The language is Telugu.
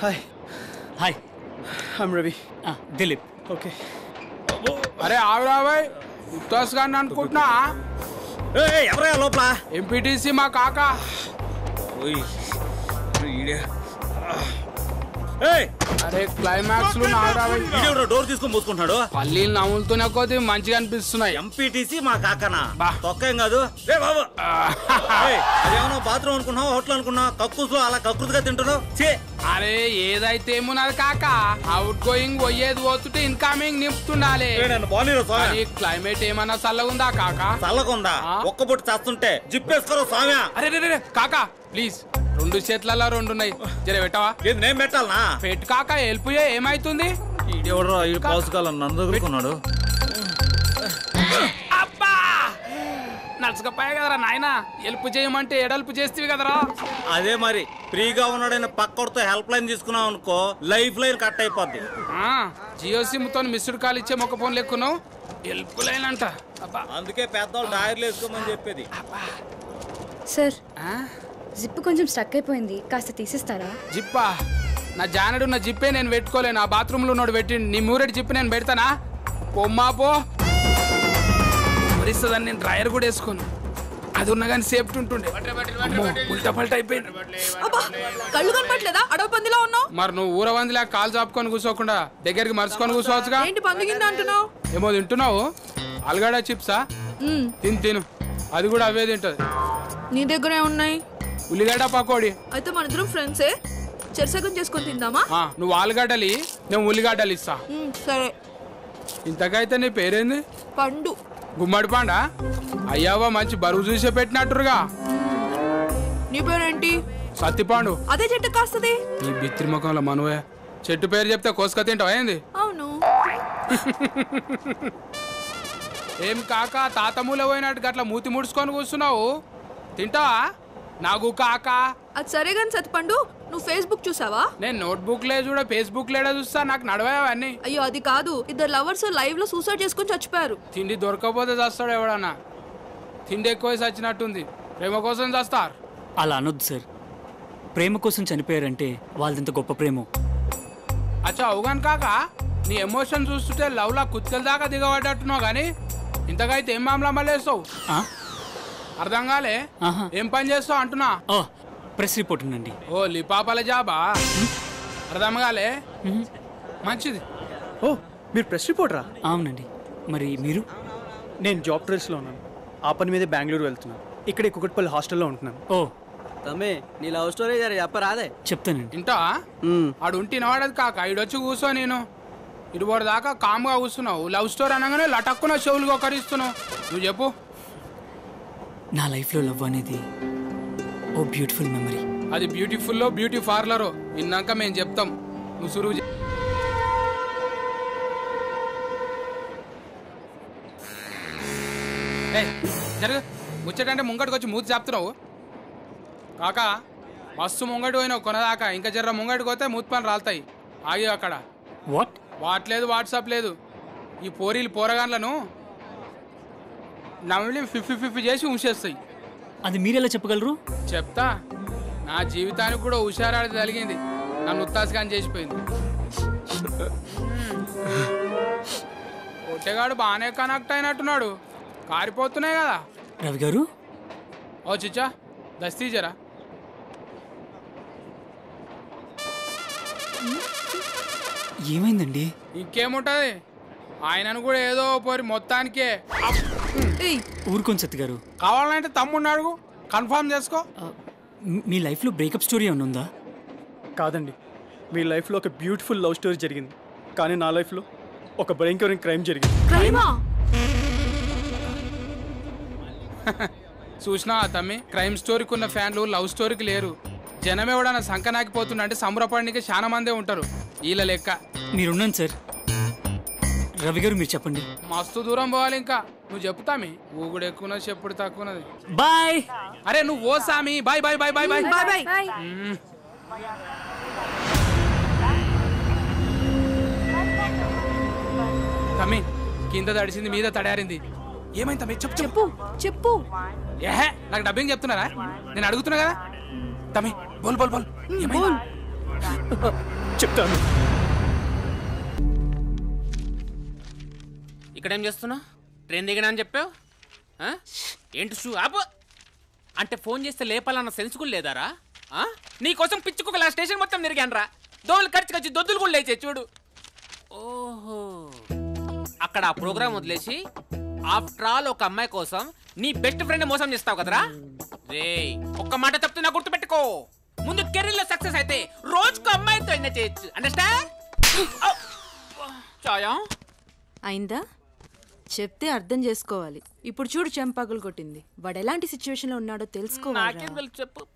हाय हाय हम रवि दिलीप ओके అరే ఆవిడా బాయ్ ఉత్తాస్ గారిని అనుకుంటున్నా ఎవరయ్యా లోపల ఎంపీటీసీ మా కాకా ఓయ్ ఈడే అరే క్లైమాక్స్లో డోర్ తీసుకొని మూసుకుంటున్నాడు? పల్లీలు నవ్వులుతూనే కొద్ది మంచిగా అనిపిస్తున్నాయి. ఎంపీటీసీ మా కాకనా? బా. తొక్కేం కాదు? రే బాబు. అదేమన్నా బాత్రూమ్ అనుకున్నావు హోటల్ అనుకున్నావు? కక్కుసులో అలా కక్కుతుగా తింటున్నావు? చే అరే ఏదైతే ఏమున్నది కాక అవుట్ గోయింగ్ పోయేది పోతుంటే ఇన్కమింగ్ నింపుతుండాలి. క్లైమేట్ ఏమన్నా చల్లగుందా కాక? చల్లకుందా ఆ? ఒక్క పొట్టు చేస్తుంటే జిప్పేసుకోరు స్వామి. అరే కాక ప్లీజ్ రెండు చేతులలో రెండు ఉన్నాయి జర పెట్టవా? ఏది నేను పెట్టాలనా? పెట్టు కాక వెళ్ళిపోయే ఏమైతుంది? ఈడెవడో ఈ పాసుకాలం నన్ను అబ్బా! నచ్చకపోయా కదరా నాయన. హెల్ప్ చేయమంటే ఎడల్పు చేస్తేవి కదరా. అదే మరి ఫ్రీగా ఉన్నాడని పక్కడితో హెల్ప్ లైన్ తీసుకున్నావు అనుకో లైఫ్ లైన్ కట్ అయిపోద్ది. ఆ, జియో సిమ్తో మిస్డ్ కాల్ ఇచ్చే మొక్క ఫోన్ లెక్కున్నావు? హెల్ప్ లైన్ అంట. అబ్బా. అందుకే పెద్దవాళ్ళు టైర్లు వేసుకోమని చెప్పేది. సార్. ఆ, జిప్ కొంచెం స్టక్ అయిపోయింది. కాస్త తీసిస్తారా? జిప్పా? నా జానడు నా జిప్పే నేను పెట్టుకోలేను. ఆ బాత్రూంలో ఉన్నాడు పెట్టి నీ మూరెడి జిప్ నేను పెడతానా? పొమ్మా పో. మరిస్తుందని నేను డ్రైయర్ కూడా వేసుకోను. అది ఉన్నా కానీ సేఫ్టీ ఉంటుండే. అమ్మో, ఉల్టా పల్టా అయిపోయింది. అబ్బా కళ్ళు కనపట్లేదా అడవి పందిలా ఉన్నావు? మరి నువ్వు ఊర వందిలా కాలు చాపుకొని కూర్చోకుండా దగ్గరికి మరుచుకొని కూర్చోవచ్చుగా? ఏంటి పంది కింద అంటున్నావు? ఏమో తింటున్నావు? అల్గడా చిప్సా? తిను తిను. అది కూడా అవే తింటది. నీ దగ్గరే ఉన్నాయి. ఉల్లిగడ్డ పకోడి. అయితే మన ఇద్దరం ఫ్రెండ్సే? చెరసగం చేసుకొని తిందామా? ఆ, నువ్వు ఆలుగడ్డలి నేను ఉల్లిగడ్డలు ఇస్తా. సరే. ఇంతకైతే నీ పేరేంది? పండు. గుమ్మడి పాండా? అయ్యావా మంచి బరువు చూసే పెట్టినట్టురుగా. నీ పేరేంటి? సత్తిపాండు. అదే చెట్టు కాస్తది. ఈ బిత్తిరి ముఖంలో మనువే. చెట్టు పేరు చెప్తే కోసుక తింటావా ఏంది? అవును. ఏం కాక తాతమూల పోయినట్టు గట్ల మూతి ముడుచుకొని కూర్చున్నావు? తింటావా? నాకు కాక. అది సరే కానీ సత్పండు నువ్వు ఫేస్బుక్ చూసావా? నేను నోట్బుక్ లే చూడ ఫేస్బుక్ లేడా చూస్తా నాకు నడవని అయ్యో అది కాదు. ఇద్దరు లవర్స్ లైవ్లో సూసైడ్ చేసుకొని చచ్చిపోయారు. తిండి దొరకకపోతే చస్తాడు ఎవడన్నా? తిండి ఎక్కువ చచ్చినట్టుంది ప్రేమ కోసం చస్తారు. అలా అనొద్దు సార్. ప్రేమ కోసం చనిపోయారంటే వాళ్ళదింత గొప్ప ప్రేమో. అచ్చా అవుగాను కాక నీ ఎమోషన్ చూస్తుంటే లవ్లా కుత్కల దాకా దిగబడ్డట్టున్నావు కానీ ఇంతగా అయితే ఏం మామలా మళ్ళేస్తావు ఆ? అర్థం కాలే? ఆహా. ఏం పని చేస్తావు అంటున్నా? ఓ ప్రెస్ రిపోర్ట్ ఉందండి ఓ లిపాపల జాబా? అర్థం కాలే? మంచిది. ఓ మీరు ప్రెస్ రిపోర్టరా? అవునండి. మరి మీరు? నేను జాబ్ ట్రైల్స్లో ఉన్నాను. ఆ పని మీద బెంగళూరు వెళ్తున్నాను. ఇక్కడే కుకట్పల్లి హాస్టల్లో ఉంటున్నాను. ఓ. తమ్మి నీ లవ్ స్టోరీ జర చెప్పరాదే. చెప్తానండి. ఇంటా? ఆడు ఉంటే వినవాడదు కాక ఈడొచ్చి కూర్చో నేను. ఇటుబడి దాకా కామ్గా కూర్చున్నావు లవ్ స్టోరీ అనగానే లటక్కున చెవులు ఒకరిస్తున్నావు నువ్వు చెప్పు. నా లైఫ్లో లవ్ అనేది ఓ బ్యూటిఫుల్ మెమరీ. అది బ్యూటిఫుల్లో బ్యూటీ పార్లరు. విన్నాక మేము చెప్తాం. నువ్వు సురువు. ఏయ్, జరగ. ముచ్చటంటే ముంగటికి వచ్చి మూతి చెప్తున్నావు. కాక మస్తు ముంగటి పోయినావు కొనదాకా ఇంకా జర్ర ముంగటికి పోతే మూతి పని రాలుతాయి. ఆగి అక్కడ. వాట్ వాట్ లేదు వాట్సాప్ లేదు. ఈ పోరీలు పోరగాన్లను నవ్వులి ఫిఫ్టీ ఫిఫ్టీ చేసి ఉంచేస్తాయి అది మీరెలా చెప్పగలరు? చెప్తా. నా జీవితానికి కూడా హుషారాడి తగిలింది. నన్ను ఉత్తాసగాని చేసిపోయింది. ఒట్టెగాడు బాగానే కనెక్ట్ అయినట్టున్నాడు. కారిపోతున్నాయి కదా. రవి గారు? ఓ చిచ్చా దస్తీ జరా ఏమైందండి? ఇంకేముంటది? ఆయనను కూడా ఏదో పోరి మొత్తానికే. ఊరుకోండి సత్తి గారు. కావాలంటే తమ్ముడిని అడుగు. కన్ఫర్మ్ చేసుకో. మీ- లైఫ్లో బ్రేకప్ స్టోరీ ఏమైనా ఉందా? కాదండి. మీ లైఫ్లో ఒక బ్యూటిఫుల్ లవ్ స్టోరీ జరిగింది. కానీ నా లైఫ్లో ఒక భయంకరమైన క్రైమ్ జరిగింది. క్రైమా? చూసినా తమ్మి క్రైమ్ స్టోరీకి ఉన్న ఫ్యాన్లు లవ్ స్టోరీకి లేరు. జనం ఎవడన్నా సంకనాకిపోతున్నా అంటే సంబరపడడానికి చాలా మందే ఉంటారు. వీళ్ళ లెక్క. మీరున్నాను సార్. రవి గారు మీరు చెప్పండి. మస్తు దూరం పోవాలి ఇంకా. నువ్వు చెప్తామి ఊగుడు ఎక్కువ చెప్పుడు తక్కువ బాయ్. అరే నువ్వు ఓ సామి. Bye bye bye bye bye. Bye bye. తమ్మి కింద తడిసింది మీద తడారింది. ఏమైంది తమ్మి? చెప్పు చెప్పు. చెప్పు ఏహే నాకు డబ్బింగ్ చెప్తున్నారా? నేను అడుగుతున్నా కదా? తమ్మి బోల్ బోల్ బోల్. చెప్తాను. ఇక్కడ ఏం చేస్తున్నా ట్రైన్ దిగినా అని చెప్పావు? ఆ? ఏంటి షూ? ఆపు. అంటే ఫోన్ చేస్తే లేపాలన్న సెన్స్ కూడా లేదారా? ఆ? నీకోసం పిచ్చుకోగల స్టేషన్ మొత్తం తిరిగానరా. దోమలు ఖర్చు ఖర్చు దొద్దులు కూడా లేచే చూడు. ఓహో. అక్కడ ఆ ప్రోగ్రామ్ వదిలేసి ఆఫ్టర్ ఆల్ ఒక అమ్మాయి కోసం నీ బెస్ట్ ఫ్రెండ్ మోసం చేస్తావు కదరా? రే ఒక్క మాట చెప్తున్నా గుర్తుపెట్టుకో. ముందు కెరీర్లో సక్సెస్ అయితే రోజుకు అమ్మాయితో అయినా చేయొచ్చు. అండర్స్టాండ్ అయిందా? చెప్తే అర్థం చేసుకోవాలి. ఇప్పుడు చూడు చెంపగులు కొట్టింది. వాడు ఎలాంటి సిచ్యువేషన్లో ఉన్నాడో తెలుసుకోవాలి నాకేం తెలుసు చెప్పు.